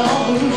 all